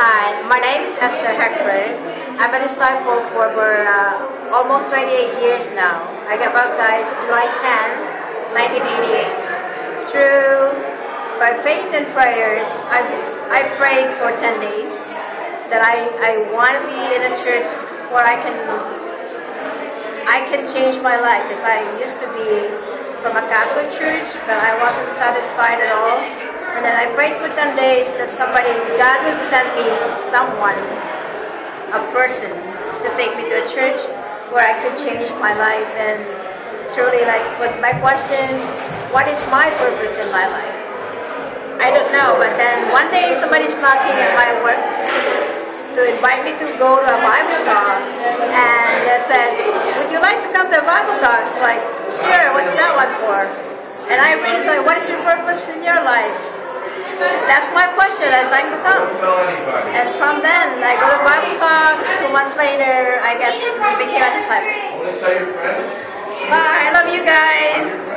My name is Esther Heckford. I'm a disciple for uh, almost 28 years now. I got baptized July 10, 1988. Through my faith and prayers, I, I prayed for 10 days that I, I want to be in a church where I can I can change my life because I used to be from a Catholic church, but I wasn't satisfied at all. And then I prayed for 10 days that somebody, God would send me someone, a person, to take me to a church where I could change my life and truly like put my questions, what is my purpose in my life? I don't know, but then one day somebody's knocking at my work to invite me to go to a Bible talk and it says, would you like to come to a Bible talk? like, sure, what's that one for? And I read what is your purpose in your life? That's my question. I'd like to come. And from then, I go to Bible talk. Two months later, I get became a disciple. Bye. I love you guys.